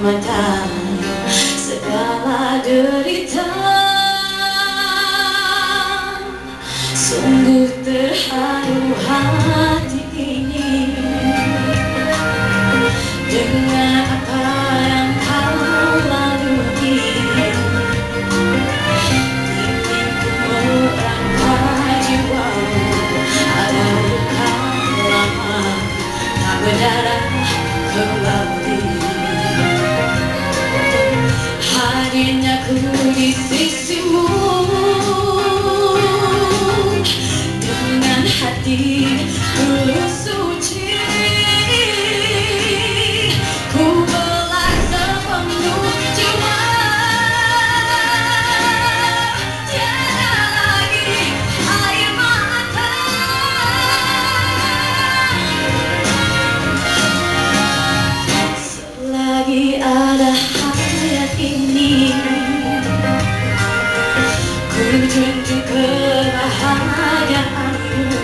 mata segala derita. Sungguh terharu hati ini. Dengan apa yang kau lalui. Ingin merangkai jiwamu. Ada luka lama Tak berdarah kembali Kenya, Kuni, Sisi. Ku junjung kebahagiaanmu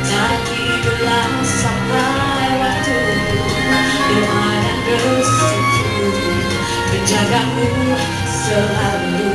Tadi belah sampai waktu. Doa dan restuku Menjagamu selalu